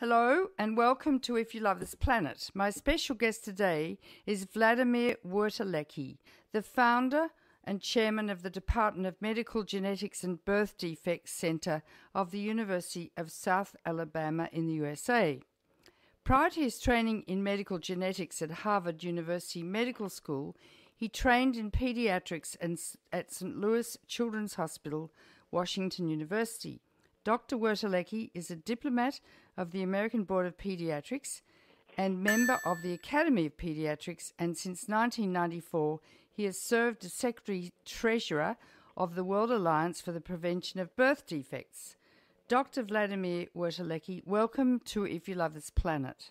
Hello and welcome to If You Love This Planet. My special guest today is Wladimir Wertelecki, the founder and chairman of the Department of Medical Genetics and Birth Defects Center of the University of South Alabama in the USA. Prior to his training in medical genetics at Harvard University Medical School, he trained in pediatrics at St. Louis Children's Hospital, Washington University. Dr. Wertelecki is a diplomat of the American Board of Pediatrics and member of the Academy of Pediatrics, and since 1994, he has served as Secretary Treasurer of the World Alliance for the Prevention of Birth Defects. Dr. Wladimir Wertelecki, welcome to If You Love This Planet.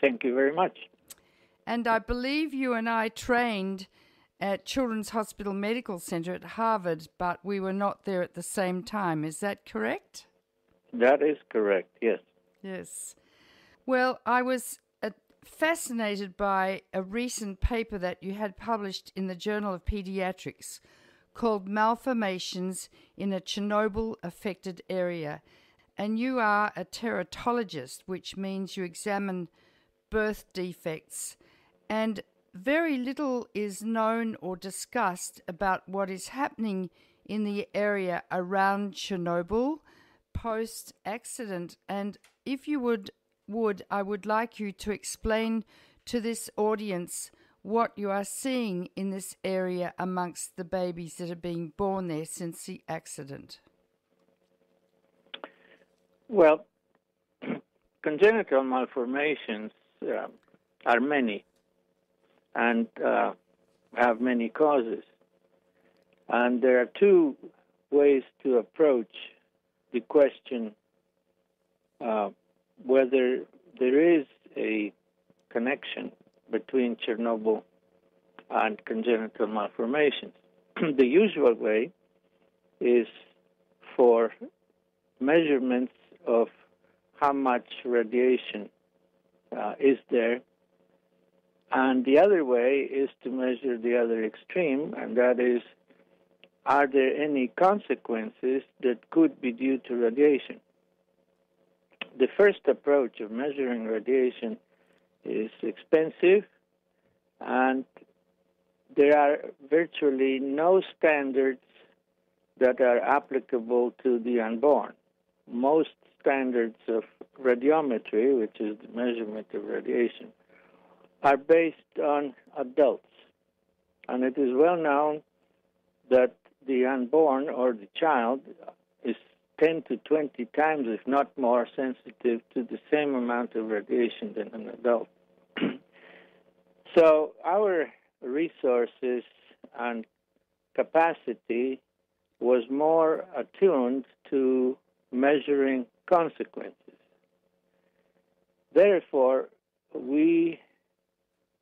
Thank you very much. And I believe you and I trained at Children's Hospital Medical Center at Harvard, but we were not there at the same time. Is that correct? That is correct, yes. Yes. Well, I was uh, fascinated by a recent paper that you had published in the Journal of Pediatrics called Malformations in a Chernobyl Affected Area. And you are a teratologist, which means you examine birth defects. And very little is known or discussed about what is happening in the area around Chernobyl post accident. And if you would, would I would like you to explain to this audience what you are seeing in this area amongst the babies that are being born there since the accident. Well, congenital malformations uh, are many and uh, have many causes. And there are two ways to approach the question uh, whether there is a connection between Chernobyl and congenital malformations. the usual way is for measurements of how much radiation uh, is there and the other way is to measure the other extreme, and that is are there any consequences that could be due to radiation? The first approach of measuring radiation is expensive, and there are virtually no standards that are applicable to the unborn. Most standards of radiometry, which is the measurement of radiation, are based on adults. And it is well known that the unborn or the child is 10 to 20 times, if not more, sensitive to the same amount of radiation than an adult. so our resources and capacity was more attuned to measuring consequences. Therefore, we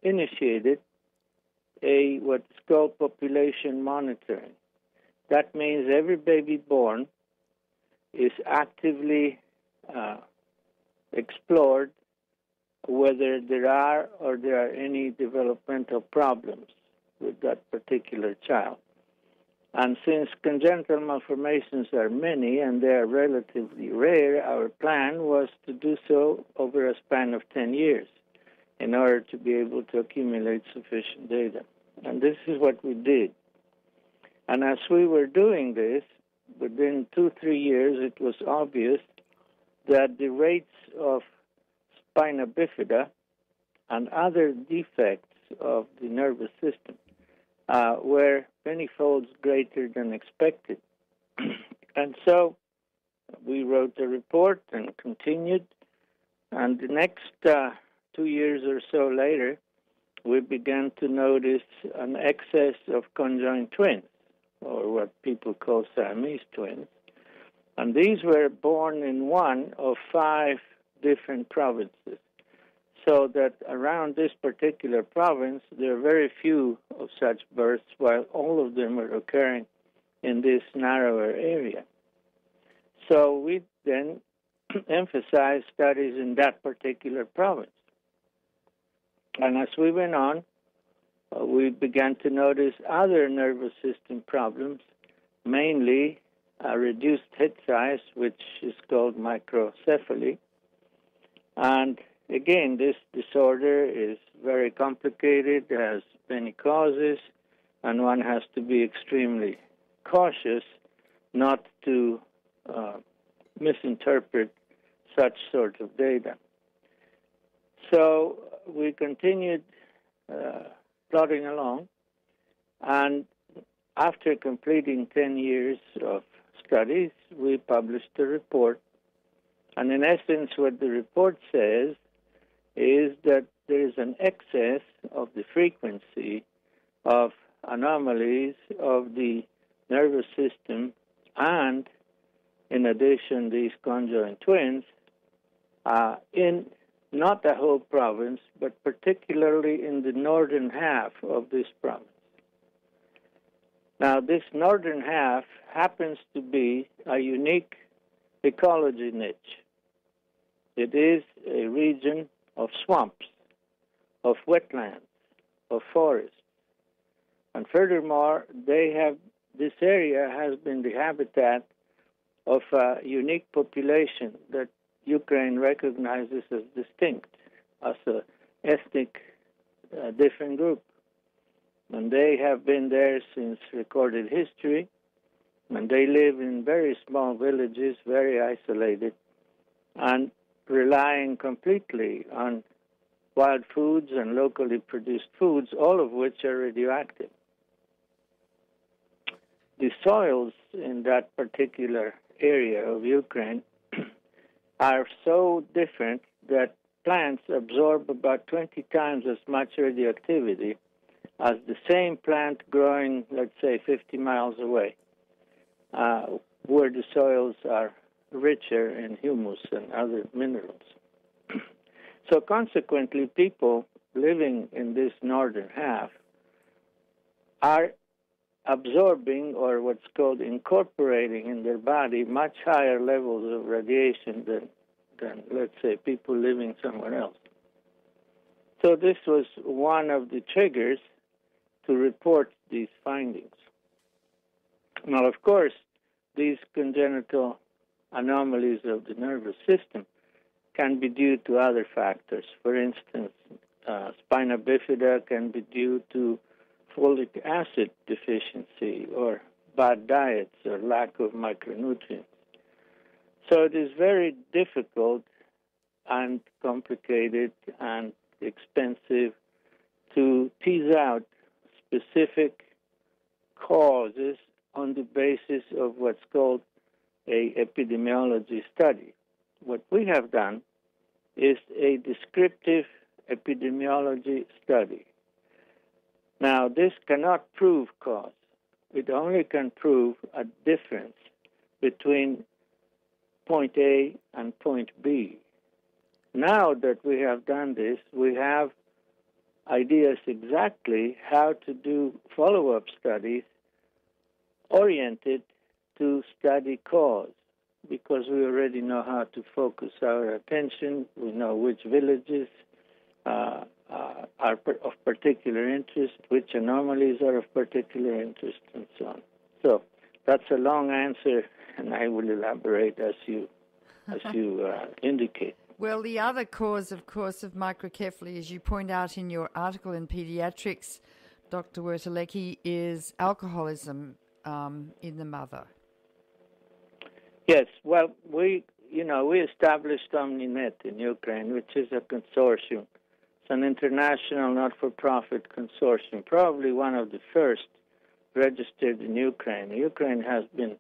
initiated a what's called population monitoring. That means every baby born is actively uh, explored whether there are or there are any developmental problems with that particular child. And since congenital malformations are many and they are relatively rare, our plan was to do so over a span of 10 years in order to be able to accumulate sufficient data. And this is what we did. And as we were doing this, within two, three years, it was obvious that the rates of spina bifida and other defects of the nervous system uh, were many folds greater than expected. and so we wrote a report and continued. And the next uh, two years or so later, we began to notice an excess of conjoined twins, or what people call Siamese twins. And these were born in one of five different provinces. So that around this particular province, there are very few of such births, while all of them are occurring in this narrower area. So we then emphasized studies in that particular province. And as we went on, uh, we began to notice other nervous system problems, mainly a reduced head size, which is called microcephaly, And again, this disorder is very complicated, has many causes, and one has to be extremely cautious not to uh, misinterpret such sort of data. So we continued uh, plodding along, and after completing 10 years of studies, we published a report. And in essence, what the report says is that there is an excess of the frequency of anomalies of the nervous system and, in addition, these conjoined twins uh, in not the whole province, but particularly in the northern half of this province. Now, this northern half happens to be a unique ecology niche. It is a region of swamps, of wetlands, of forests. And furthermore, they have this area has been the habitat of a unique population that Ukraine recognizes as distinct, as an ethnic uh, different group. And they have been there since recorded history, and they live in very small villages, very isolated, and relying completely on wild foods and locally produced foods, all of which are radioactive. The soils in that particular area of Ukraine are so different that plants absorb about 20 times as much radioactivity as the same plant growing, let's say, 50 miles away, uh, where the soils are richer in humus and other minerals. so, consequently, people living in this northern half are absorbing or what's called incorporating in their body much higher levels of radiation than, than let's say, people living somewhere else. So, this was one of the triggers to report these findings. Now, of course, these congenital anomalies of the nervous system can be due to other factors. For instance, uh, spina bifida can be due to folic acid deficiency or bad diets or lack of micronutrients. So it is very difficult and complicated and expensive to tease out specific causes on the basis of what's called a epidemiology study. What we have done is a descriptive epidemiology study. Now, this cannot prove cause. It only can prove a difference between point A and point B. Now that we have done this, we have ideas exactly how to do follow up studies oriented to study cause because we already know how to focus our attention. We know which villages uh, uh, are of particular interest, which anomalies are of particular interest, and so on. So that's a long answer, and I will elaborate as you as you uh, indicate. Well, the other cause, of course, of microcephaly, as you point out in your article in Pediatrics, Dr. Wertelecki, is alcoholism um, in the mother. Yes, well, we, you know, we established OmniNet in Ukraine, which is a consortium. It's an international not-for-profit consortium, probably one of the first registered in Ukraine. Ukraine has been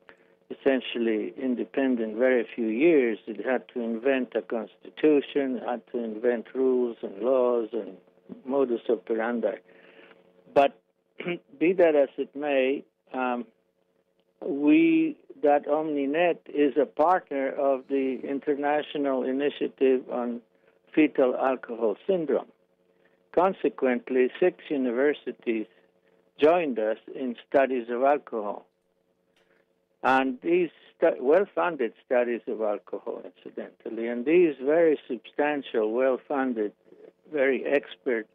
essentially independent very few years. It had to invent a constitution, had to invent rules and laws and modus operandi. But be that as it may, um, we that OmniNet is a partner of the International Initiative on Fetal Alcohol Syndrome. Consequently, six universities joined us in studies of alcohol. And these stu- well funded studies of alcohol, incidentally, and these very substantial, well funded, very expert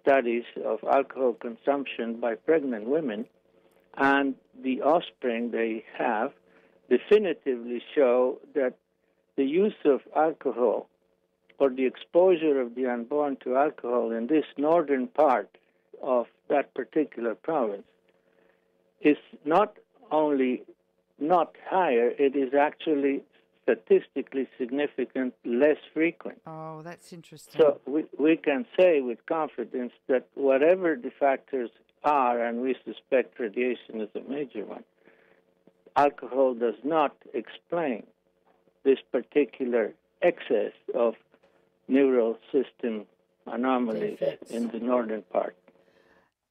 studies of alcohol consumption by pregnant women and the offspring they have definitively show that the use of alcohol or the exposure of the unborn to alcohol in this northern part of that particular province is not only not higher, it is actually statistically significant less frequent. Oh, that's interesting. So we, we can say with confidence that whatever the factors are, and we suspect radiation is a major one, alcohol does not explain this particular excess of neural system anomalies Defects. in the northern part.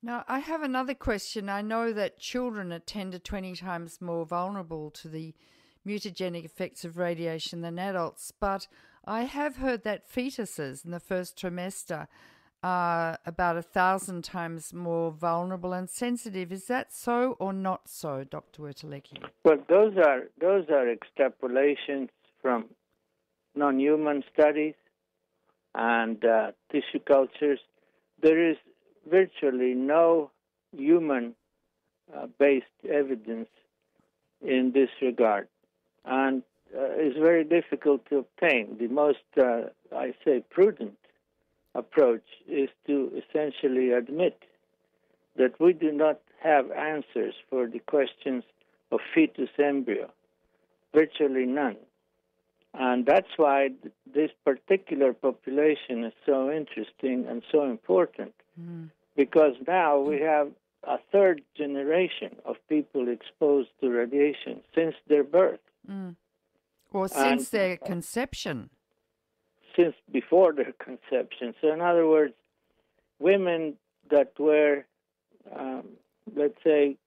Now, I have another question. I know that children are 10 to 20 times more vulnerable to the mutagenic effects of radiation than adults, but I have heard that fetuses in the first trimester are about a thousand times more vulnerable and sensitive. Is that so or not so, Dr. Wertelecki? Well, those are those are extrapolations from non-human studies and uh, tissue cultures. There is virtually no human-based evidence in this regard, and uh, it's very difficult to obtain. The most, uh, I say, prudent approach is to essentially admit that we do not have answers for the questions of fetus embryo, virtually none. And that's why th- this particular population is so interesting and so important Mm. because now we have a third generation of people exposed to radiation since their birth, Mm. Or since And- their conception. since before their conception. So, in other words, women that were, um, let's say,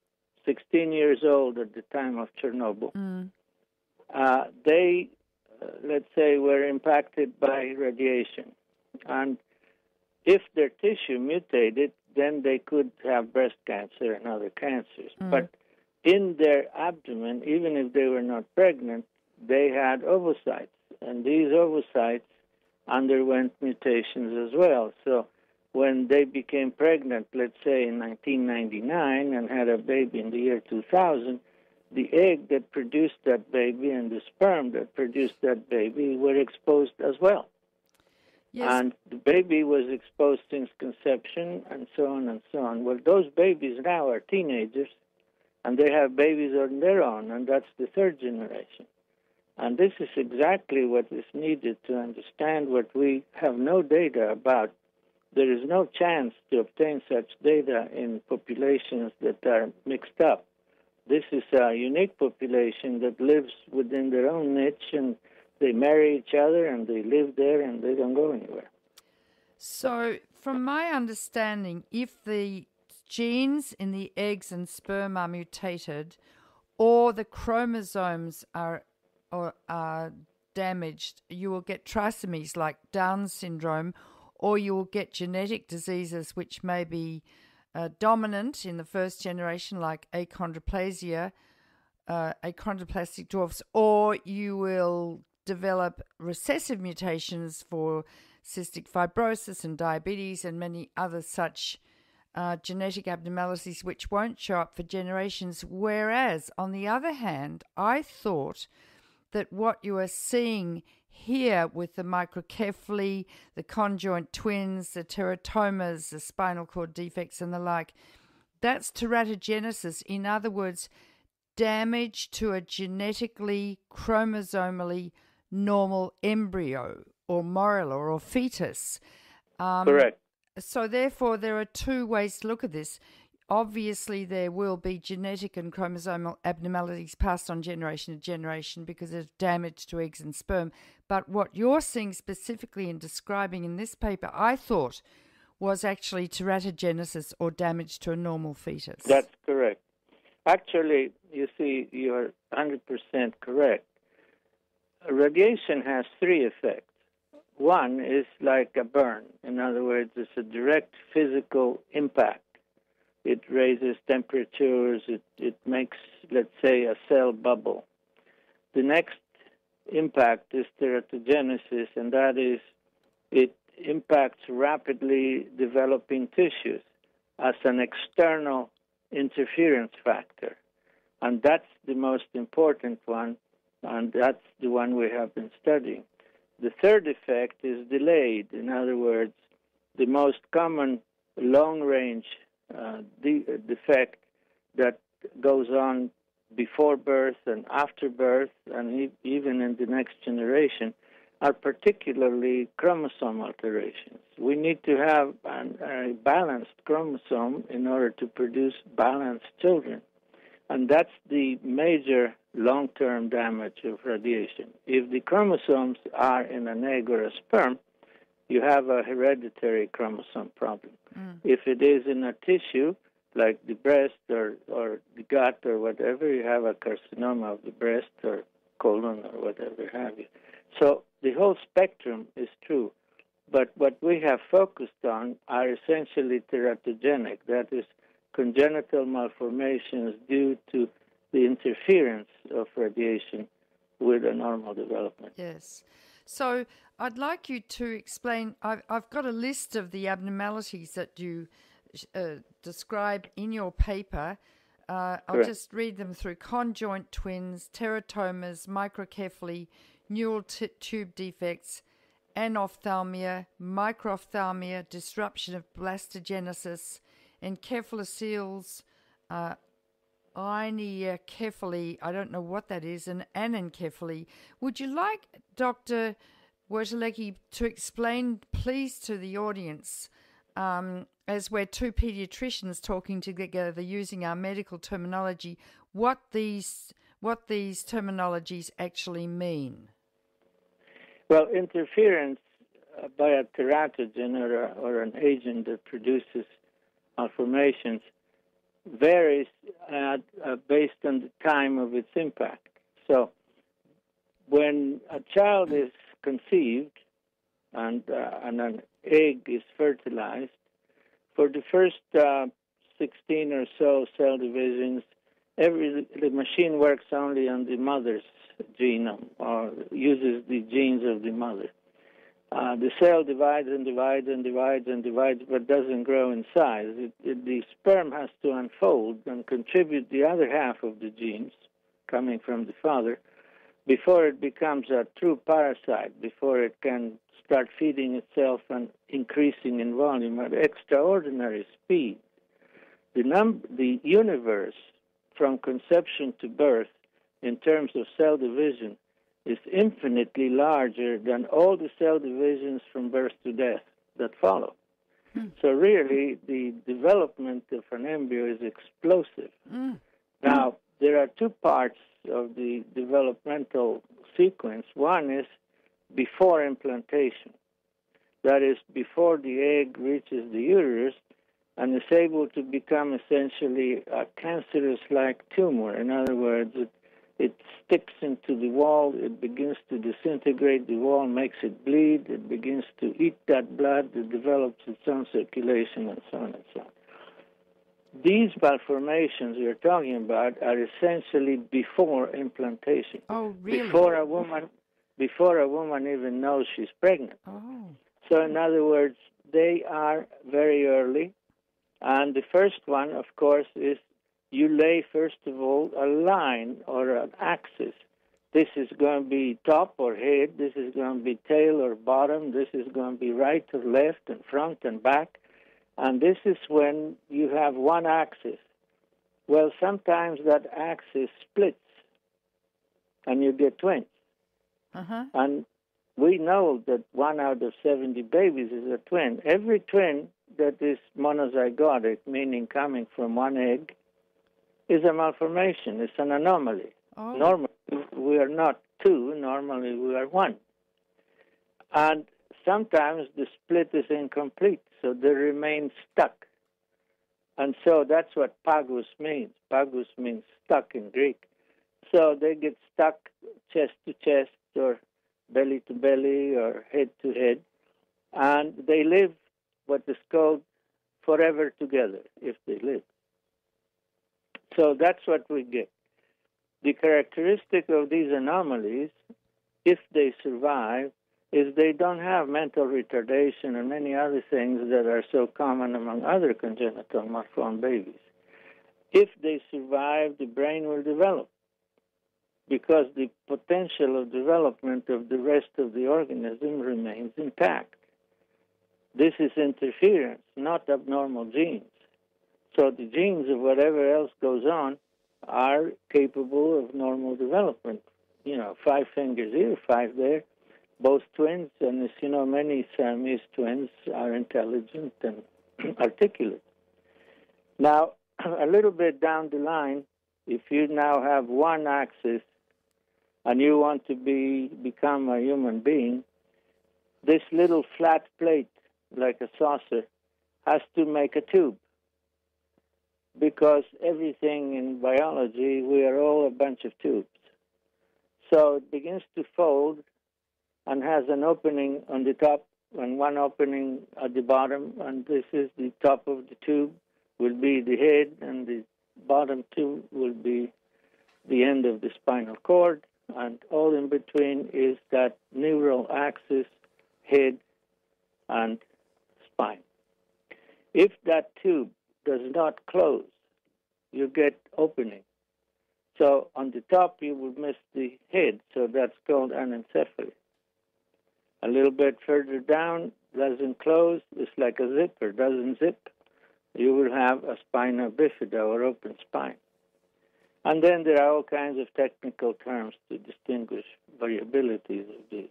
16 years old at the time of Chernobyl, Mm. uh, they, let's say, were impacted by radiation. And if their tissue mutated, then they could have breast cancer and other cancers. Mm. But in their abdomen, even if they were not pregnant, they had ovocytes. And these ovocytes underwent mutations as well. So when they became pregnant, let's say in 1999, and had a baby in the year 2000, the egg that produced that baby and the sperm that produced that baby were exposed as well. Yes. And the baby was exposed since conception, and so on and so on. Well, those babies now are teenagers, and they have babies on their own, and that's the third generation. And this is exactly what is needed to understand what we have no data about. There is no chance to obtain such data in populations that are mixed up. This is a unique population that lives within their own niche and they marry each other and they live there and they don't go anywhere. So, from my understanding, if the genes in the eggs and sperm are mutated, or the chromosomes are or are damaged, you will get trisomies like Down syndrome, or you will get genetic diseases which may be uh, dominant in the first generation, like achondroplasia, uh, achondroplastic dwarfs, or you will develop recessive mutations for cystic fibrosis and diabetes and many other such uh, genetic abnormalities which won't show up for generations. Whereas, on the other hand, I thought that what you are seeing here with the microcephaly, the conjoint twins, the teratomas, the spinal cord defects, and the like, that's teratogenesis. In other words, damage to a genetically, chromosomally normal embryo or morula or fetus. Um, Correct. So, therefore, there are two ways to look at this. Obviously, there will be genetic and chromosomal abnormalities passed on generation to generation because of damage to eggs and sperm. But what you're seeing specifically and describing in this paper, I thought, was actually teratogenesis or damage to a normal fetus. That's correct. Actually, you see, you're 100% correct. Radiation has three effects. One is like a burn. In other words, it's a direct physical impact. It raises temperatures, it, it makes, let's say, a cell bubble. The next impact is teratogenesis, and that is it impacts rapidly developing tissues as an external interference factor. And that's the most important one, and that's the one we have been studying. The third effect is delayed. In other words, the most common long range uh, de- defect that goes on before birth and after birth, and e- even in the next generation, are particularly chromosome alterations. We need to have an, a balanced chromosome in order to produce balanced children. And that's the major long term damage of radiation. If the chromosomes are in an egg or a sperm, you have a hereditary chromosome problem. Mm. If it is in a tissue, like the breast or, or the gut or whatever, you have a carcinoma of the breast or colon or whatever have you. So the whole spectrum is true. But what we have focused on are essentially teratogenic, that is, congenital malformations due to the interference of radiation with a normal development. Yes. So I'd like you to explain. I've, I've got a list of the abnormalities that you uh, describe in your paper. Uh, I'll Correct. just read them through conjoint twins, teratomas, microcephaly, neural t- tube defects, anophthalmia, microphthalmia, disruption of blastogenesis, encephaloceles, uh, ineocephaly, I don't know what that is, and anencephaly. Would you like Dr. Wertelecki to explain, please, to the audience, um, as we're two pediatricians talking together using our medical terminology, what these what these terminologies actually mean? Well, interference uh, by a teratogen or, a, or an agent that produces malformations varies uh, based on the time of its impact. So, when a child is conceived and, uh, and an egg is fertilized, for the first uh, 16 or so cell divisions, every the machine works only on the mother's genome or uses the genes of the mother. Uh, the cell divides and divides and divides and divides, but doesn't grow in size. It, it, the sperm has to unfold and contribute the other half of the genes coming from the father before it becomes a true parasite, before it can start feeding itself and increasing in volume at extraordinary speed. The, num- the universe from conception to birth in terms of cell division is infinitely larger than all the cell divisions from birth to death that follow. Mm. So, really, the development of an embryo is explosive. Mm. Now, there are two parts of the developmental sequence. One is before implantation, that is, before the egg reaches the uterus and is able to become essentially a cancerous like tumor. In other words, it it sticks into the wall, it begins to disintegrate the wall, makes it bleed, it begins to eat that blood, it develops its own circulation, and so on and so on. These malformations we're talking about are essentially before implantation. Oh, really? Before a woman, before a woman even knows she's pregnant. Oh. So, in other words, they are very early, and the first one, of course, is you lay, first of all, a line or an axis. This is going to be top or head, this is going to be tail or bottom, this is going to be right or left and front and back. And this is when you have one axis. Well, sometimes that axis splits and you get twins. Uh-huh. And we know that one out of 70 babies is a twin. Every twin that is monozygotic, meaning coming from one egg, is a malformation. It's an anomaly. Oh. Normally, we are not two. Normally, we are one. And sometimes the split is incomplete, so they remain stuck. And so that's what pagus means. Pagus means stuck in Greek. So they get stuck chest to chest or belly to belly or head to head. And they live what is called forever together, if they live. So that's what we get. The characteristic of these anomalies, if they survive, is they don't have mental retardation and many other things that are so common among other congenital malformed babies. If they survive, the brain will develop. because the potential of development of the rest of the organism remains intact. This is interference, not abnormal genes. So the genes of whatever else goes on are capable of normal development. You know, five fingers here, five there, both twins, and as you know, many Siamese twins are intelligent and articulate. Now, a little bit down the line, if you now have one axis and you want to be become a human being, this little flat plate, like a saucer, has to make a tube. Because everything in biology, we are all a bunch of tubes. So it begins to fold and has an opening on the top and one opening at the bottom, and this is the top of the tube will be the head, and the bottom two will be the end of the spinal cord, and all in between is that neural axis, head, and spine. If that tube does not close, you get opening. So on the top, you will miss the head, so that's called anencephaly. A little bit further down, doesn't close, it's like a zipper, doesn't zip. You will have a spina bifida or open spine. And then there are all kinds of technical terms to distinguish variabilities of these.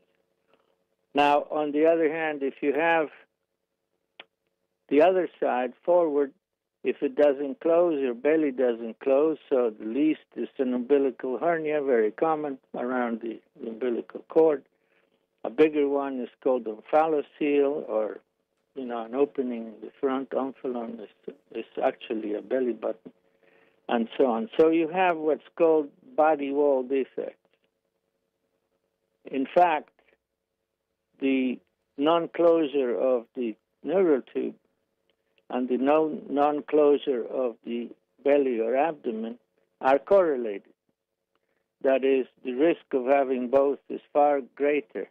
Now, on the other hand, if you have the other side forward, if it doesn't close, your belly doesn't close, so the least is an umbilical hernia, very common around the umbilical cord. A bigger one is called omphalocele, or you know, an opening in the front omphalon is, is actually a belly button and so on. So you have what's called body wall defects. In fact, the non closure of the neural tube and the non closure of the belly or abdomen are correlated. That is, the risk of having both is far greater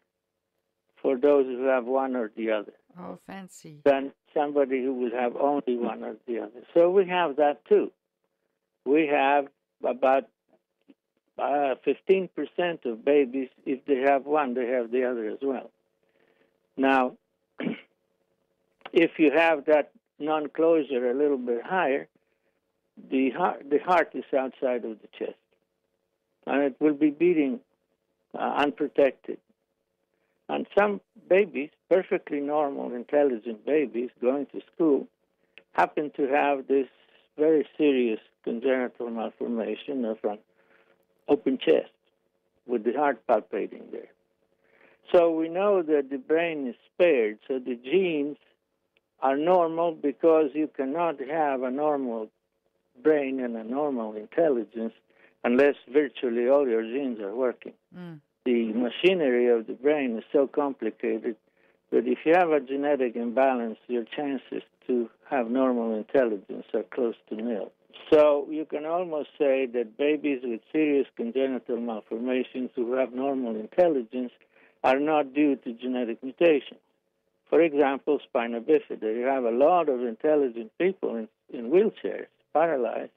for those who have one or the other. Oh, fancy. Than somebody who would have only one or the other. So we have that too we have about uh, 15% of babies, if they have one, they have the other as well. Now, if you have that non closure a little bit higher, the heart, the heart is outside of the chest. And it will be beating uh, unprotected. And some babies, perfectly normal, intelligent babies going to school, happen to have this very serious congenital malformation of an open chest with the heart palpating there. So we know that the brain is spared, so the genes are normal because you cannot have a normal brain and a normal intelligence unless virtually all your genes are working. Mm. The machinery of the brain is so complicated that if you have a genetic imbalance, your chances to have normal intelligence are close to nil. So you can almost say that babies with serious congenital malformations who have normal intelligence are not due to genetic mutations. For example, spina bifida. You have a lot of intelligent people in, in wheelchairs, paralyzed,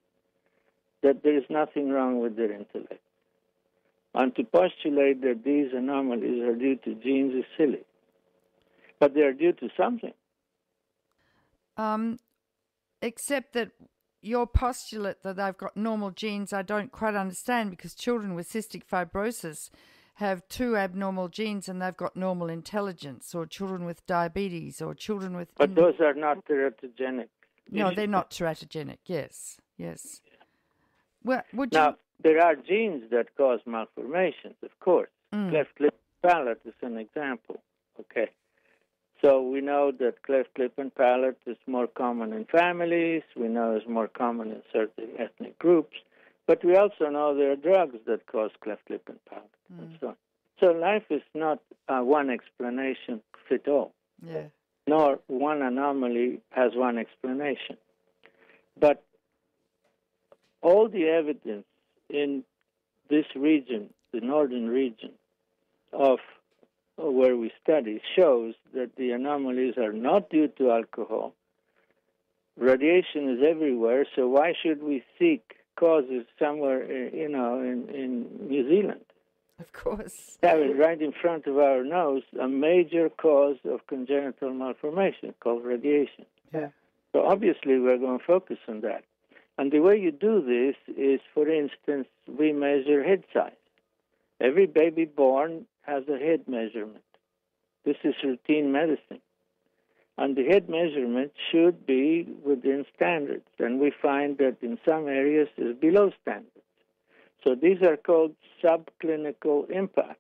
that there is nothing wrong with their intellect. And to postulate that these anomalies are due to genes is silly. But they are due to something. Um, except that your postulate that they've got normal genes, I don't quite understand because children with cystic fibrosis have two abnormal genes and they've got normal intelligence, or children with diabetes, or children with. But those are not teratogenic. No, they're not teratogenic. Yes, yes. Well, would now, you... there are genes that cause malformations, of course. Mm. Cleft lip palate is an example. Okay. So we know that cleft lip and palate is more common in families. We know it's more common in certain ethnic groups. But we also know there are drugs that cause cleft lip and palate mm. and so on. So life is not uh, one explanation fit all. Yeah. Nor one anomaly has one explanation. But all the evidence in this region, the northern region, of where we study shows that the anomalies are not due to alcohol. Radiation is everywhere, so why should we seek causes somewhere, uh, you know, in, in New Zealand. Of course. Have right in front of our nose, a major cause of congenital malformation called radiation. Yeah. So obviously we're going to focus on that. And the way you do this is, for instance, we measure head size. Every baby born has a head measurement. This is routine medicine. And the head measurement should be within standards. And we find that in some areas it's below standards. So these are called subclinical impacts.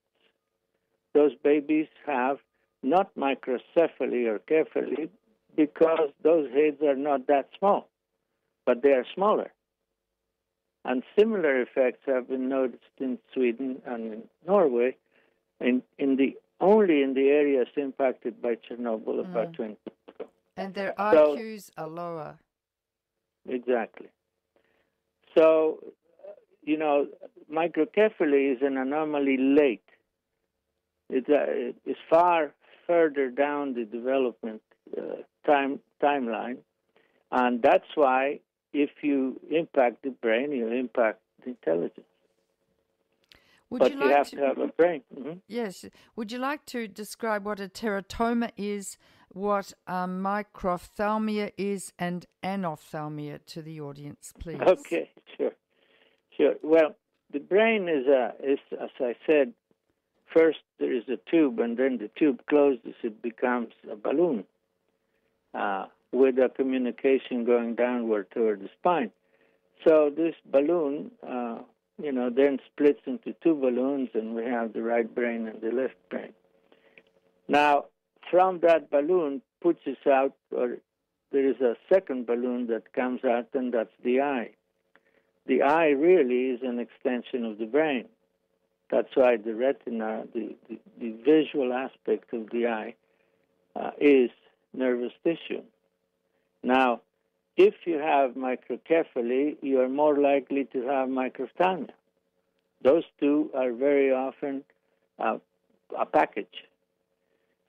Those babies have not microcephaly or cephaly because those heads are not that small, but they are smaller. And similar effects have been noticed in Sweden and in Norway, in, in the only in the areas impacted by Chernobyl about Mm. 20 years ago. And their So- IQs are lower. Exactly. So, you know, microcephaly is an anomaly late. It's, uh, it's far further down the development uh, time timeline, and that's why if you impact the brain, you impact the intelligence. Would but you you, like have to, to have a brain. Mhm. Yes. Would you like to describe what a teratoma is, what a microphthalmia is, and anophthalmia to the audience, please? Okay, sure, sure. Well, the brain is a is as I said. First, there is a tube, and then the tube closes. It becomes a balloon uh, with a communication going downward toward the spine. So this balloon, uh, you know, then splits into two balloons, and we have the right brain and the left brain. Now, from that balloon pushes out, or there is a second balloon that comes out, and that's the eye. The eye really is an extension of the brain. That's why the retina, the, the, the visual aspect of the eye, uh, is nervous tissue. Now, if you have microcephaly, you are more likely to have microphthalmia. Those two are very often uh, a package.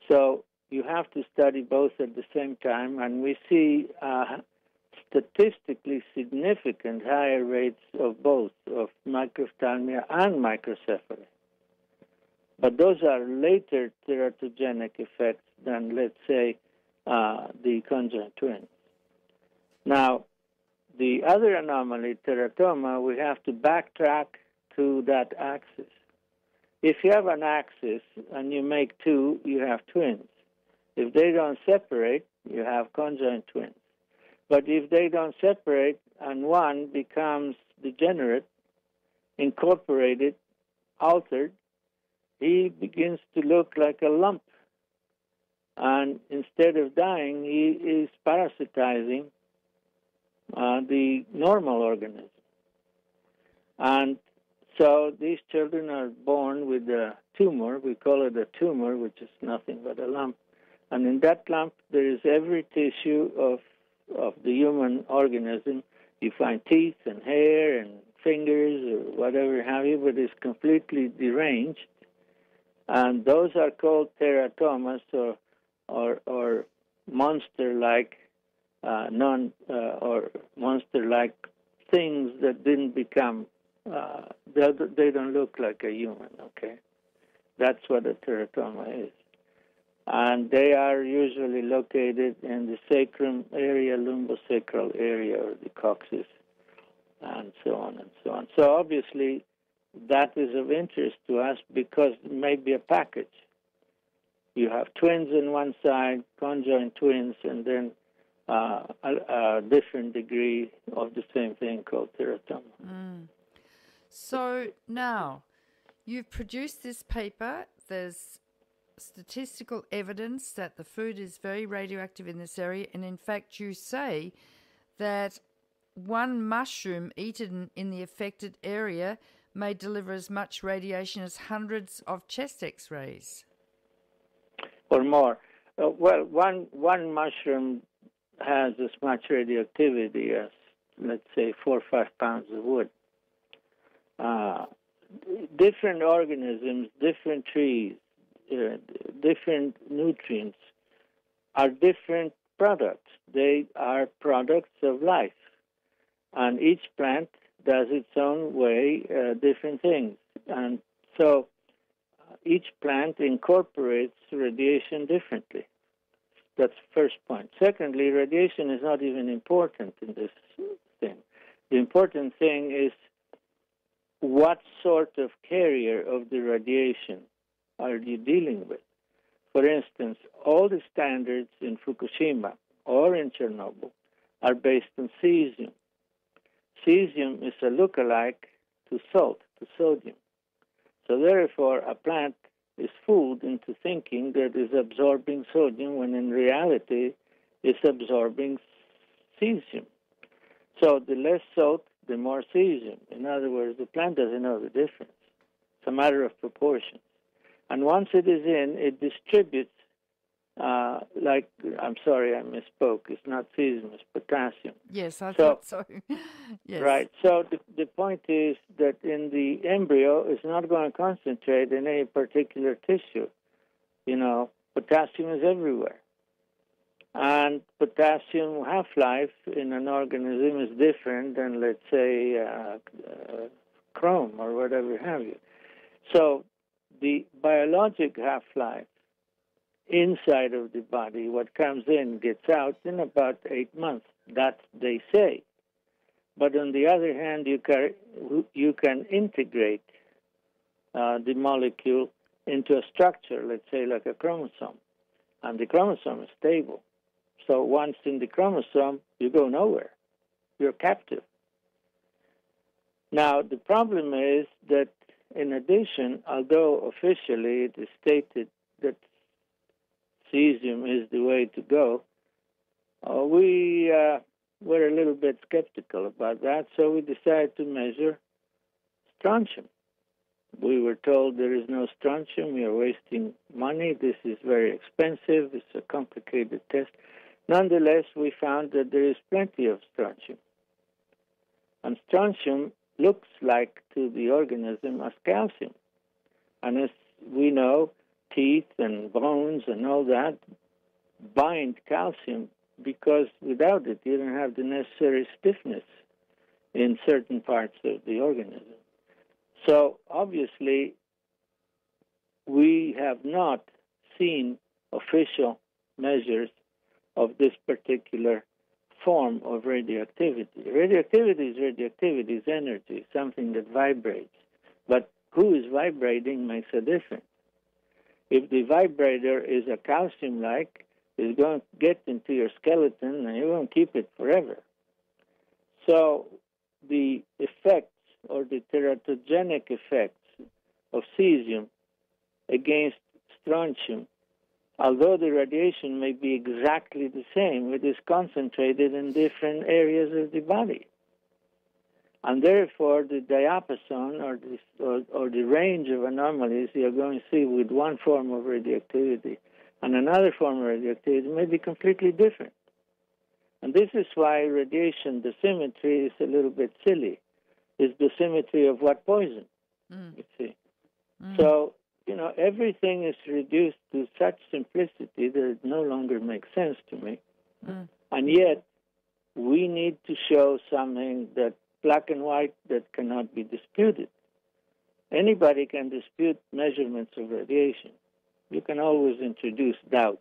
So you have to study both at the same time, and we see uh, statistically significant higher rates of both, of microphthalmia and microcephaly. But those are later teratogenic effects than, let's say, uh, the conjoined twins. Now, the other anomaly, teratoma, we have to backtrack to that axis. If you have an axis and you make two, you have twins. If they don't separate, you have conjoined twins. But if they don't separate and one becomes degenerate, incorporated, altered, he begins to look like a lump. And instead of dying, he is parasitizing uh, the normal organism. And so these children are born with a tumor. We call it a tumor, which is nothing but a lump. And in that lump, there is every tissue of of the human organism. You find teeth and hair and fingers or whatever have you, but it's completely deranged. And those are called teratomas or or, or monster-like uh, non uh, or monster-like things that didn't become. Uh, they, they don't look like a human. Okay, that's what a teratoma is and they are usually located in the sacrum area, lumbosacral area, or the coccyx, and so on and so on. So obviously, that is of interest to us because it may be a package. You have twins on one side, conjoined twins, and then uh, a, a, different degree of the same thing called teratoma. Mm. So now, you've produced this paper. There's statistical evidence that the food is very radioactive in this area, and in fact, you say that one mushroom eaten in the affected area may deliver as much radiation as hundreds of chest x rays. Or more. Uh, well, one, one mushroom has as much radioactivity as, let's say, four or five pounds of wood. Uh, different organisms, different trees, uh, different nutrients are different products. They are products of life. And each plant does its own way uh, different things. And so uh, each plant incorporates radiation differently. That's first point. Secondly, radiation is not even important in this thing. The important thing is what sort of carrier of the radiation are you dealing with? For instance, all the standards in Fukushima or in Chernobyl are based on cesium. Cesium is a lookalike to salt, to sodium. So therefore, a plant is fooled into thinking that it's absorbing sodium when in reality it's absorbing cesium. So the less salt, the more cesium. In other words, the plant doesn't know the difference. It's a matter of proportions. And once it is in, it distributes uh, like I'm sorry, I misspoke. It's not cesium; it's potassium. Yes, I so, thought so. yes. Right. So the the point is that in the embryo, it's not going to concentrate in any particular tissue. You know, potassium is everywhere, and potassium half life in an organism is different than, let's say, uh, uh, chrome or whatever have you. So the biologic half life inside of the body. What comes in gets out in about eight months. That they say. But on the other hand, you can you can integrate uh, the molecule into a structure, let's say like a chromosome, and the chromosome is stable. So once in the chromosome, you go nowhere. You're captive. Now the problem is that in addition, although officially it is stated that cesium is the way to go. Uh, we uh, were a little bit skeptical about that, so we decided to measure strontium. We were told there is no strontium, we are wasting money, this is very expensive, it's a complicated test. Nonetheless, we found that there is plenty of strontium. And strontium looks like to the organism as calcium. And as we know, teeth and bones and all that bind calcium because without it you don't have the necessary stiffness in certain parts of the organism. So obviously we have not seen official measures of this particular form of radioactivity. Radioactivity is radioactivity, is energy, something that vibrates. But who is vibrating makes a difference if the vibrator is a calcium like, it's going to get into your skeleton and you won't keep it forever. So the effects or the teratogenic effects of cesium against strontium, although the radiation may be exactly the same, it is concentrated in different areas of the body and therefore the diapason or the, or, or the range of anomalies you're going to see with one form of radioactivity and another form of radioactivity may be completely different. And this is why radiation dosimetry is a little bit silly. It's dosimetry of what poison, mm. you see. Mm. So, you know, everything is reduced to such simplicity that it no longer makes sense to me. Mm. And yet, we need to show something that black and white that cannot be disputed. Anybody can dispute measurements of radiation. You can always introduce doubt.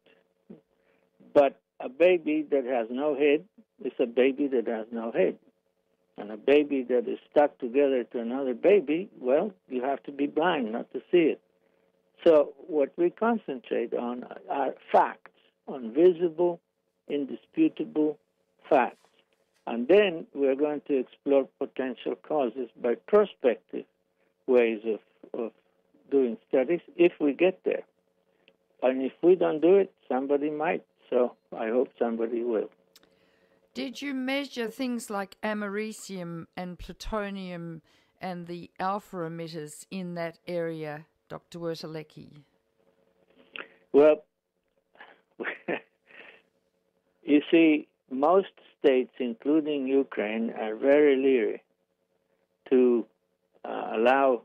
But a baby that has no head is a baby that has no head. And a baby that is stuck together to another baby, well, you have to be blind not to see it. So, what we concentrate on are facts, on visible, indisputable facts. And then we're going to explore potential causes by prospective ways of, of doing studies if we get there. And if we don't do it, somebody might. So I hope somebody will. Did you measure things like americium and plutonium and the alpha emitters in that area, Dr. Wertelecki? Well, you see, most states, including Ukraine, are very leery to uh, allow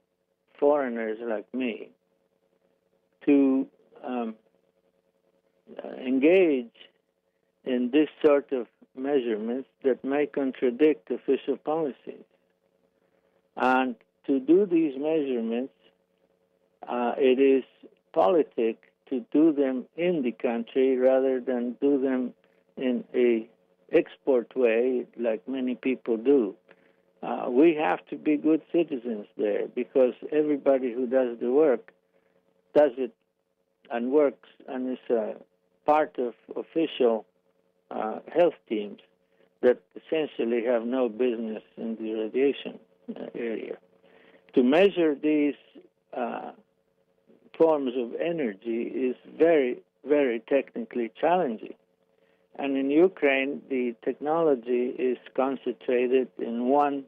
foreigners like me to um, uh, engage in this sort of measurements that may contradict official policies. And to do these measurements, uh, it is politic to do them in the country rather than do them in a export way like many people do. Uh, we have to be good citizens there because everybody who does the work does it and works and is a part of official uh, health teams that essentially have no business in the radiation uh, area. To measure these uh, forms of energy is very, very technically challenging. And in Ukraine, the technology is concentrated in one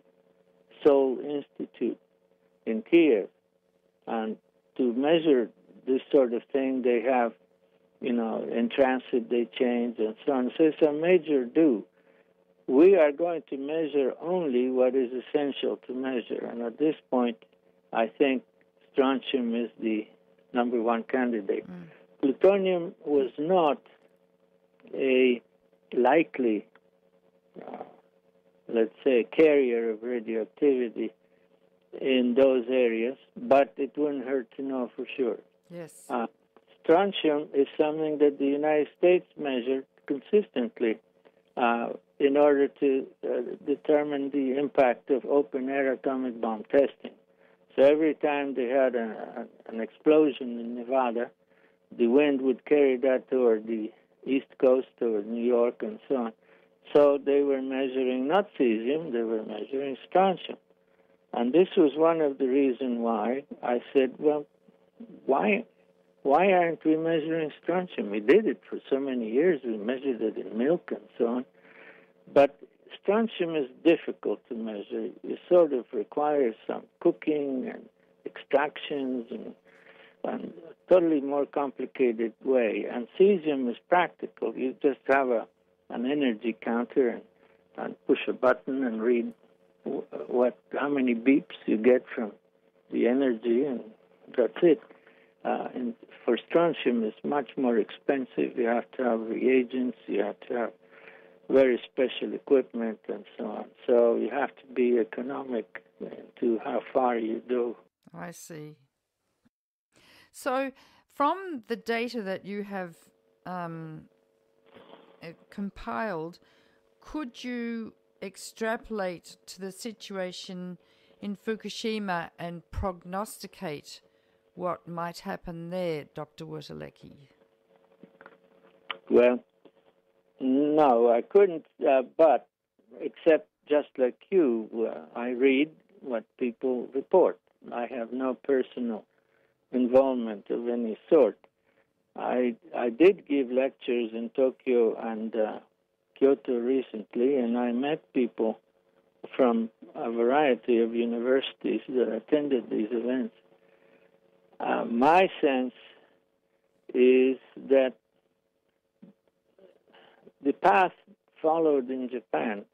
sole institute in Kiev. And to measure this sort of thing, they have, you know, in transit they change and so on. So it's a major do. We are going to measure only what is essential to measure. And at this point, I think strontium is the number one candidate. Mm. Plutonium was not a likely, uh, let's say, carrier of radioactivity in those areas, but it wouldn't hurt to know for sure. Yes. Uh, strontium is something that the United States measured consistently uh, in order to uh, determine the impact of open air atomic bomb testing. So every time they had a, an explosion in Nevada, the wind would carry that toward the east coast, toward New York, and so on. So they were measuring not cesium, they were measuring strontium. And this was one of the reasons why I said, well, why why aren't we measuring strontium? We did it for so many years. We measured it in milk and so on. But strontium is difficult to measure. It sort of requires some cooking and extractions and, and totally more complicated way. And cesium is practical. You just have a an energy counter and, and push a button and read what how many beeps you get from the energy, and that's it. Uh, and for strontium, it's much more expensive. You have to have reagents. You have to have very special equipment and so on. So you have to be economic to how far you go. I see. So, from the data that you have um, uh, compiled, could you extrapolate to the situation in Fukushima and prognosticate what might happen there, Dr. Wertelecki? Well, no, I couldn't, uh, but except just like you, uh, I read what people report. I have no personal involvement of any sort. I I did give lectures in Tokyo and uh, Kyoto recently, and I met people from a variety of universities that attended these events. Uh, my sense is that the path followed in Japan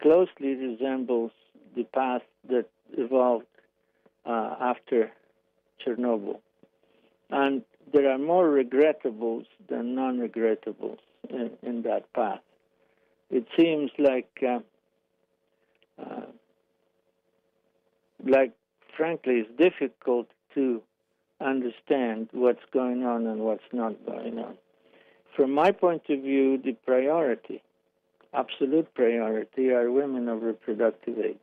closely resembles the path that evolved uh, after Chernobyl. And there are more regrettables than non regrettables in, in, that path. It seems like, uh, uh, like, frankly, it's difficult to understand what's going on and what's not going on. From my point of view, the priority, absolute priority, are women of reproductive age.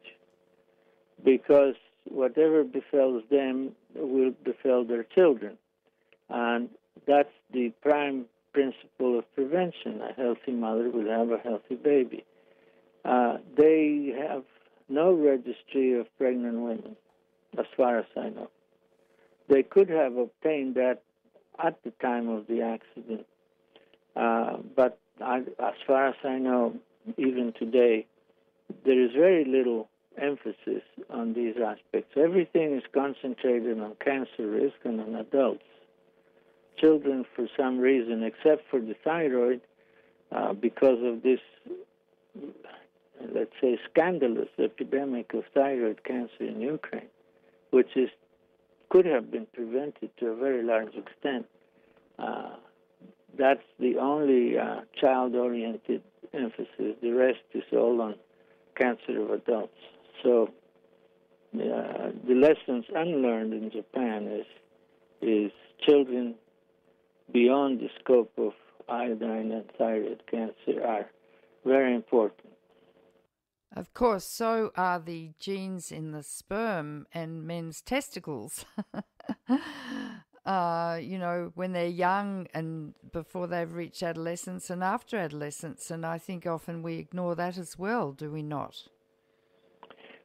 Because whatever befalls them will befall their children. And that's the prime principle of prevention. A healthy mother will have a healthy baby. Uh, they have no registry of pregnant women, as far as I know. They could have obtained that at the time of the accident, uh, but I, as far as I know, even today, there is very little emphasis on these aspects. Everything is concentrated on cancer risk and on adults children for some reason, except for the thyroid, uh, because of this, let's say, scandalous epidemic of thyroid cancer in Ukraine, which is could have been prevented to a very large extent. Uh, that's the only uh, child-oriented emphasis. The rest is all on cancer of adults. So uh, the lessons unlearned in Japan is is children beyond the scope of iodine and thyroid cancer are very important. Of course, so are the genes in the sperm and men's testicles. uh, you know, when they're young and before they've reached adolescence and after adolescence. And I think often we ignore that as well, do we not?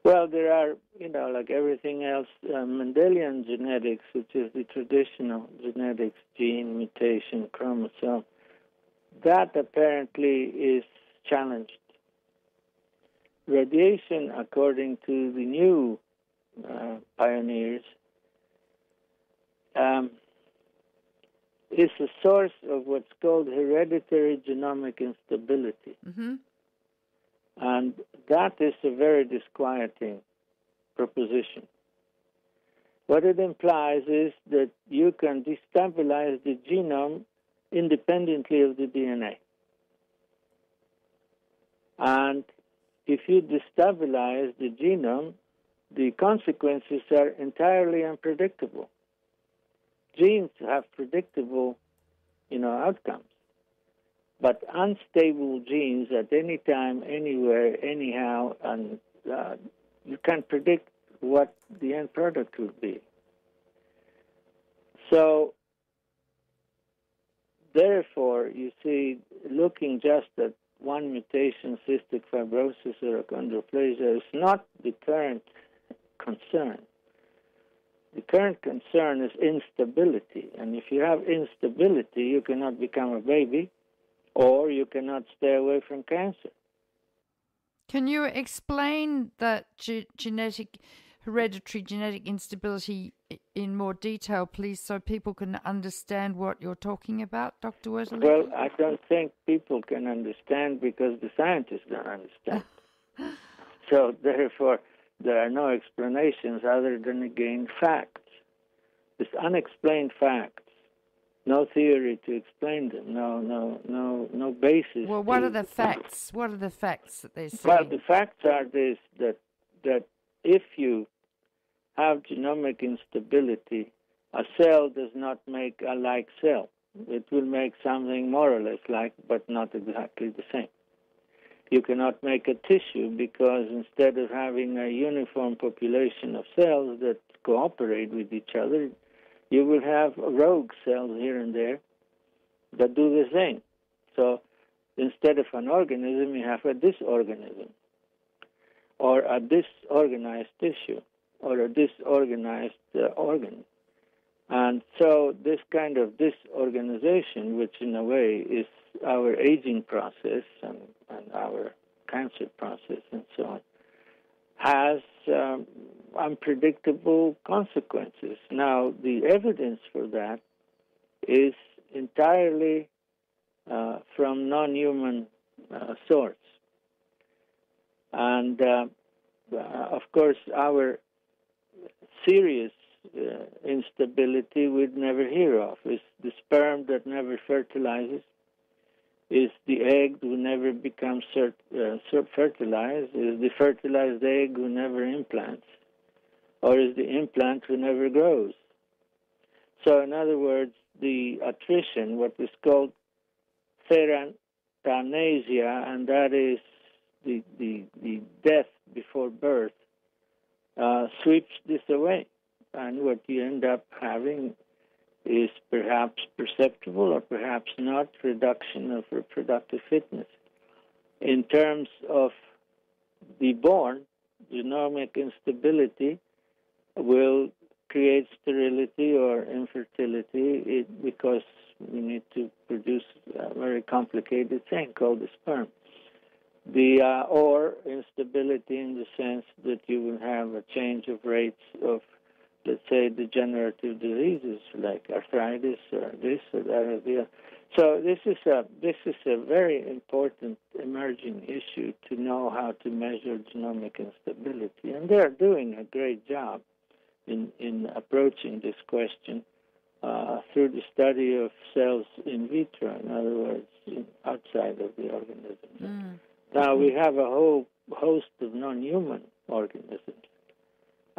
Well, there are, you know, like everything else, uh, Mendelian genetics, which is the traditional genetics, gene, mutation, chromosome, that apparently is challenged. Radiation, according to the new uh, pioneers, um, is a source of what's called hereditary genomic instability. Mm-hmm. And that is a very disquieting proposition. What it implies is that you can destabilize the genome independently of the DNA. And if you destabilize the genome, the consequences are entirely unpredictable. Genes have predictable, you know, outcomes. But unstable genes at any time, anywhere, anyhow, and uh, you can't predict what the end product will be. So, therefore, you see, looking just at one mutation, cystic fibrosis or achondroplasia, is not the current concern. The current concern is instability. And if you have instability, you cannot become a baby or you cannot stay away from cancer. Can you explain that ge- genetic, hereditary genetic instability in more detail, please, so people can understand what you're talking about, Dr. Wertelecki? Well, I don't think people can understand because the scientists don't understand. so, therefore, there are no explanations other than again facts. This unexplained facts no theory to explain them, no, no, no, no basis. Well, what to, are the facts? What are the facts that they're saying? Well, the facts are this: that that if you have genomic instability, a cell does not make a like cell. It will make something more or less like, but not exactly the same. You cannot make a tissue because instead of having a uniform population of cells that cooperate with each other, you will have rogue cells here and there that do the same. So instead of an organism, you have a disorganism, or a disorganized tissue, or a disorganized uh, organ. And so this kind of disorganization, which in a way is our aging process and, and our cancer process and so on, has um, unpredictable consequences. Now, the evidence for that is entirely uh, from non human uh, source. And uh, uh, of course, our serious uh, instability we'd never hear of is the sperm that never fertilizes, is the egg who never becomes cert, uh, fertilized, is the fertilized egg who never implants, or is the implant who never grows. So, in other words, the attrition, what is called terathanasia, and that is the, the, the death before birth, uh, sweeps this away. And what you end up having is perhaps perceptible or perhaps not reduction of reproductive fitness. In terms of the born, genomic instability will create sterility or infertility it, because we need to produce a very complicated thing called the sperm. The uh, or instability in the sense that you will have a change of rates of let's say, degenerative diseases like arthritis or this or that or the other. So this is a this is a very important emerging issue to know how to measure genomic instability, and they're doing a great job in in approaching this question uh, through the study of cells in vitro, in other words, in, outside of the organism. Mm. Now we have a whole host of non-human organisms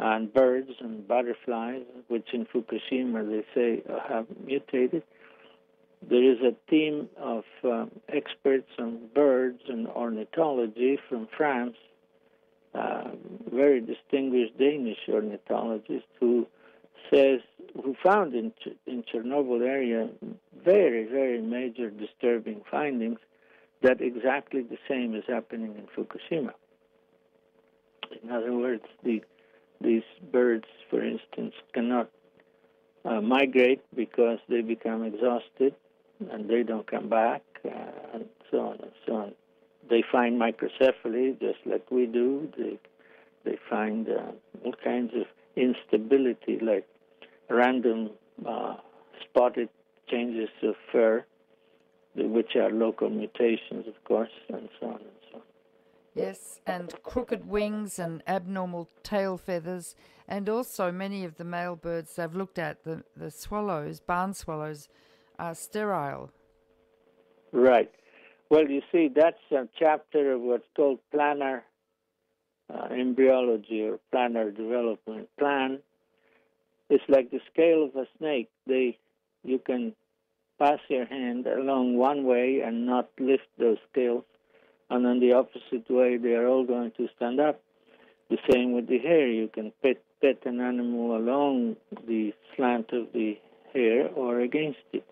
and birds and butterflies, which in Fukushima they say have mutated. There is a team of um, experts on birds and ornithology from France, uh, very distinguished Danish ornithologist who says who found in Ch- in Chernobyl area very very major disturbing findings that exactly the same is happening in Fukushima. In other words, the these birds, for instance, cannot uh, migrate because they become exhausted and they don't come back, uh, and so on and so on. They find microcephaly just like we do. They they find uh, all kinds of instability, like random uh, spotted changes of fur, which are local mutations, of course, and so on and so on. Yes, and crooked wings and abnormal tail feathers, and also many of the male birds they've looked at, the, the swallows, barn swallows, are sterile. Right. Well, you see, that's a chapter of what's called planar uh, embryology or planar development. Plan it's like the scale of a snake. They, you can pass your hand along one way and not lift those scales, and then the opposite way they are all going to stand up. The same with the hair. You can pet pet an animal along the slant of the hair or against it.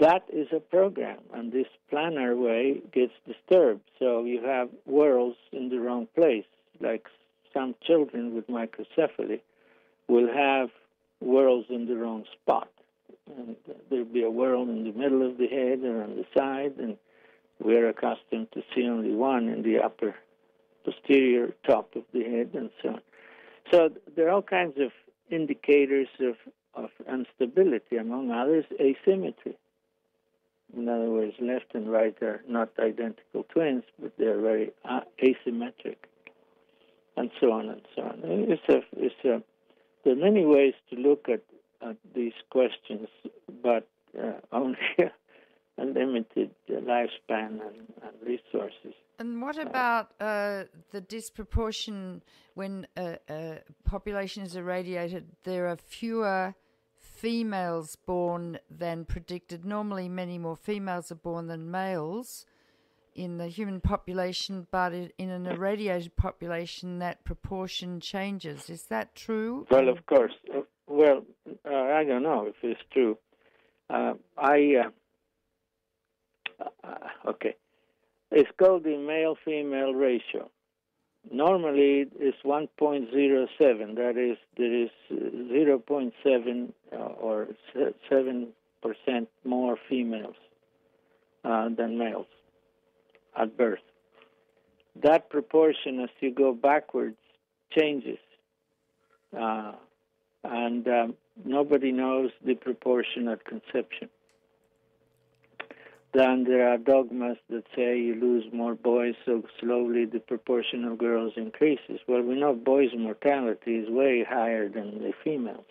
That is a program, and this planar way gets disturbed. So you have whorls in the wrong place, like some children with microcephaly will have whorls in the wrong spot. And there'll be a whorl in the middle of the head or on the side, and we're accustomed to see only one in the upper posterior top of the head and so on. So there are all kinds of indicators of, of instability, among others, asymmetry. In other words, left and right are not identical twins, but they're very uh, asymmetric, and so on and so on. It's a, it's a there are many ways to look at, at these questions, but uh, only a limited lifespan and, and, resources. And what about uh, the disproportion when a, a, population is irradiated? There are fewer females born than predicted. Normally, many more females are born than males in the human population, but in an irradiated population, that proportion changes. Is that true? Well, of course. Uh, well, uh, I don't know if it's true. Uh, I uh, uh, okay. It's called the male-female ratio. Normally, it's 1.07. That is, there is uh, 0.7 or 7 percent more females than males at birth. That proportion, as you go backwards, changes. Uh, and um, nobody knows the proportion at conception. Then there are dogmas that say you lose more boys, so slowly the proportion of girls increases. Well, we know boys' mortality is way higher than the females.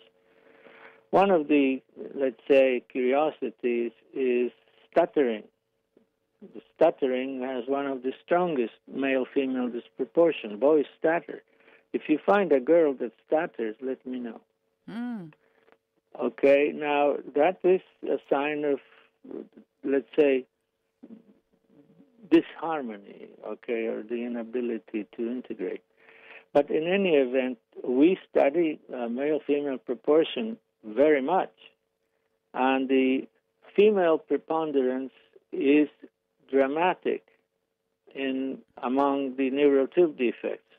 One of the, let's say, curiosities is stuttering the stuttering has one of the strongest male female disproportion. Boys stutter. If you find a girl that stutters, let me know. Mm. Okay, now that is a sign of, let's say, disharmony, okay, or the inability to integrate. But in any event, we study uh, male female proportion very much. And the female preponderance is dramatic in among the neural tube defects,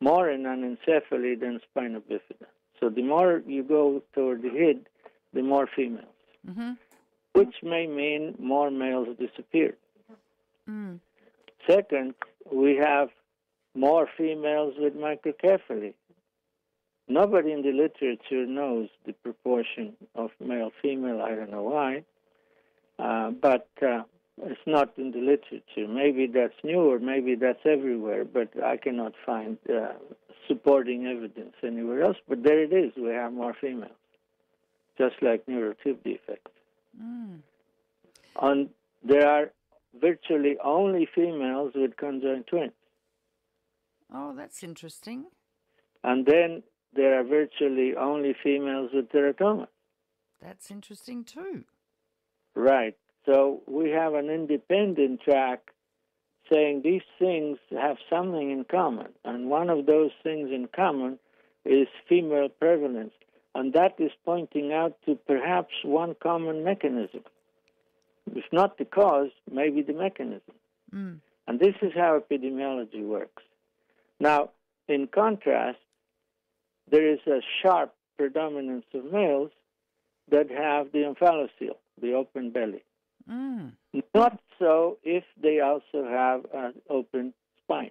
more in anencephaly than spina bifida. So the more you go toward the head, the more females, mm-hmm. Which may mean more males disappeared. Mm. Second, we have more females with microcephaly. Nobody in the literature knows the proportion of male female. I don't know why, uh, but uh, it's not in the literature. Maybe that's new or maybe that's everywhere, but I cannot find uh, supporting evidence anywhere else. But there it is. We have more females, just like neural tube defects. Mm. And there are virtually only females with conjoined twins. Oh, that's interesting. And then there are virtually only females with teratoma. That's interesting too. Right. So we have an independent track saying these things have something in common. And one of those things in common is female prevalence. And that is pointing out to perhaps one common mechanism. If not the cause, maybe the mechanism. Mm. And this is how epidemiology works. Now, in contrast, there is a sharp predominance of males that have the omphalocele, the open belly. Mm. Not so if they also have an open spine.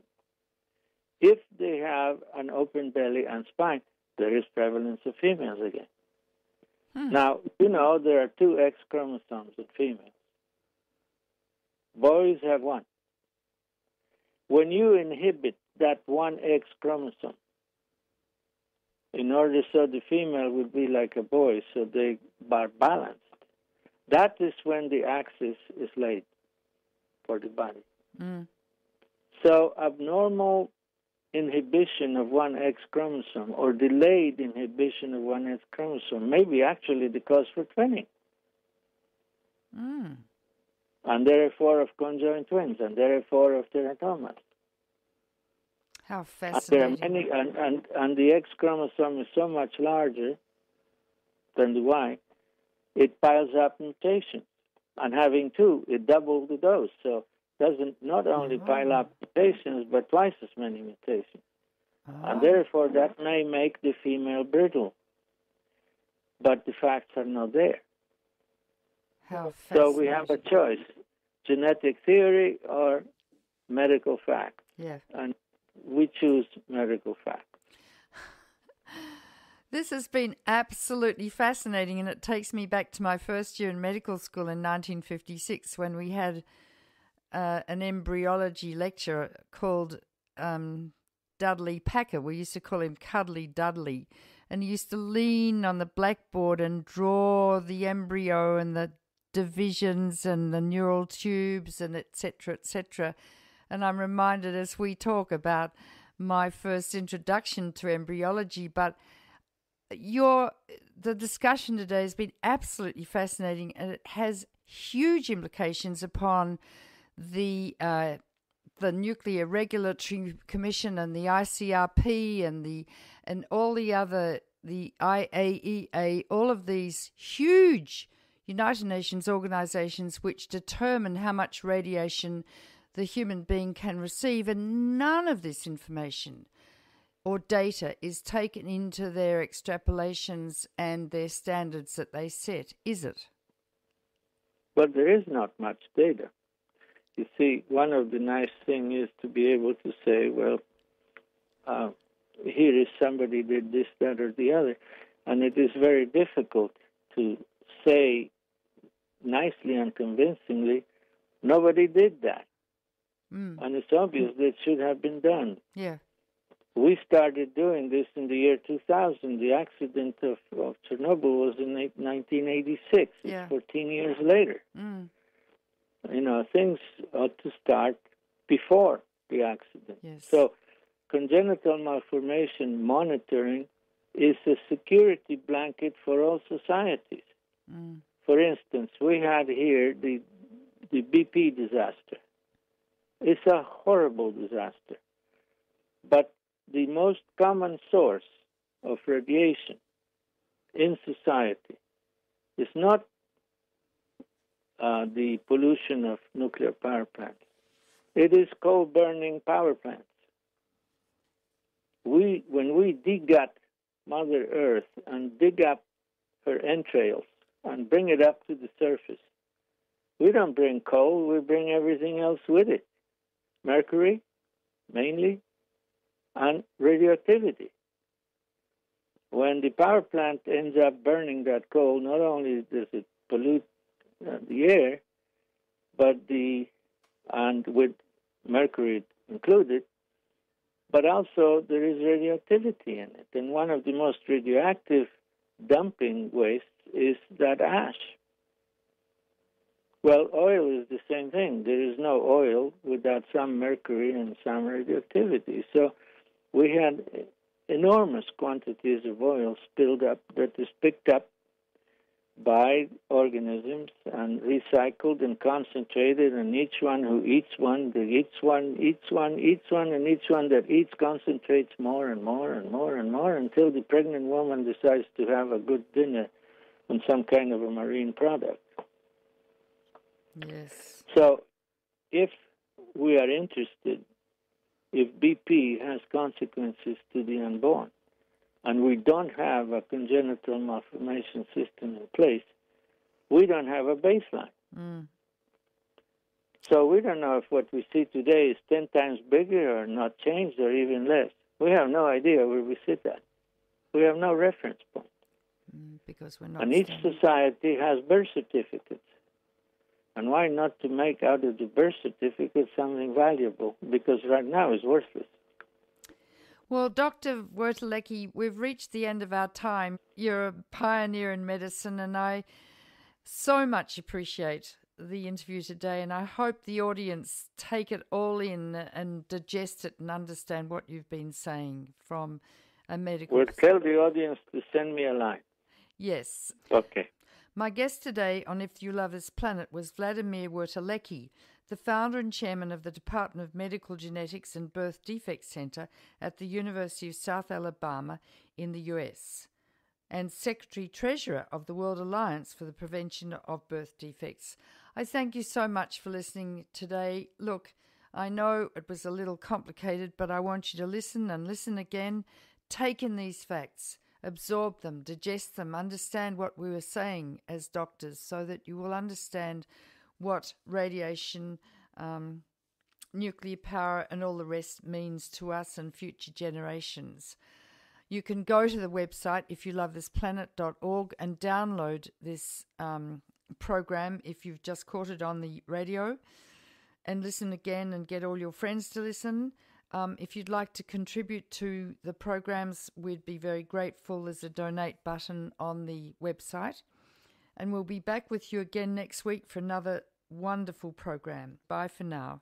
If they have an open belly and spine, there is prevalence of females again. Hmm. Now, you know there are two X chromosomes in females. Boys have one. When you inhibit that one X chromosome, in order so the female would be like a boy, so they are balanced, that is when the axis is laid for the body. Mm. So abnormal inhibition of one X chromosome or delayed inhibition of one X chromosome may be actually the cause for twinning. Mm. And there are four of conjoined twins, and there are four of teratomas. How And fascinating. many, and, and, and the X chromosome is so much larger than the Y, it piles up mutations. And having two, it doubles the dose. So doesn't not only pile Oh. up mutations, but twice as many mutations. Ah, And therefore, that may make the female brittle. But the facts are not there. How So we have a choice genetic theory or medical fact. Yeah. And we choose medical fact. This has been absolutely fascinating, and it takes me back to my first year in medical school in 1956 when we had uh, an embryology lecture called um, Dudley Packer. We used to call him Cuddly Dudley, and he used to lean on the blackboard and draw the embryo and the divisions and the neural tubes and etc. etc. And I'm reminded as we talk about my first introduction to embryology, but your the discussion today has been absolutely fascinating and it has huge implications upon the uh, the Nuclear Regulatory Commission and the ICRP and the and all the other the IAEA all of these huge United Nations organizations which determine how much radiation the human being can receive and none of this information or data is taken into their extrapolations and their standards that they set, is it? But there is not much data. You see, one of the nice things is to be able to say, well, uh, here is somebody did this, that, or the other. And it is very difficult to say nicely and convincingly, nobody did that. Mm. And it's obvious that it should have been done. Yeah. We started doing this in the year 2000. The accident of, of Chernobyl was in eight- 1986. Yeah. It's 14 years later. Mm. You know, things ought to start before the accident. Yes. So, congenital malformation monitoring is a security blanket for all societies. Mm. For instance, we had here the the BP disaster. It's a horrible disaster. But the most common source of radiation in society is not uh, the pollution of nuclear power plants. It is coal burning power plants. We, when we dig up Mother Earth and dig up her entrails and bring it up to the surface, we don't bring coal, we bring everything else with it mercury, mainly, and radioactivity. When the power plant ends up burning that coal, not only does it pollute the air, but the and with mercury included, but also there is radioactivity in it. And one of the most radioactive dumping wastes is that ash. Well, oil is the same thing. There is no oil without some mercury and some radioactivity. So we had enormous quantities of oil spilled up that is picked up by organisms and recycled and concentrated, and each one who eats one, the eats one, eats one, eats one, and each one that eats concentrates more and more and more and more until the pregnant woman decides to have a good dinner on some kind of a marine product. Yes. So, if we are interested, if BP has consequences to the unborn, and we don't have a congenital malformation system in place, we don't have a baseline. Mm. So we don't know if what we see today is 10 times bigger or not changed or even less. We have no idea where we sit at. We have no reference point. Mm, because we're not. And each standing- society has birth certificates. And why not to make out of the birth certificate something valuable? Because right now it's worthless. Well, Dr. Wertelecki, we've reached the end of our time. You're a pioneer in medicine, and I so much appreciate the interview today. And I hope the audience take it all in and digest it and understand what you've been saying from a medical. We'll tell the audience to send me a line. Yes. Okay. My guest today on If You Love This Planet was Wladimir Wertelecki, the founder and chairman of the Department of Medical Genetics and Birth Defects Center at the University of South Alabama in the US, and Secretary Treasurer of the World Alliance for the Prevention of Birth Defects. I thank you so much for listening today. Look, I know it was a little complicated, but I want you to listen and listen again. Take in these facts, absorb them, digest them, understand what we were saying as doctors so that you will understand what radiation, um, nuclear power, and all the rest means to us and future generations. You can go to the website if you love this planet.org and download this um, program if you've just caught it on the radio and listen again and get all your friends to listen. Um, if you'd like to contribute to the programs, we'd be very grateful. There's a donate button on the website. And we'll be back with you again next week for another wonderful program. Bye for now.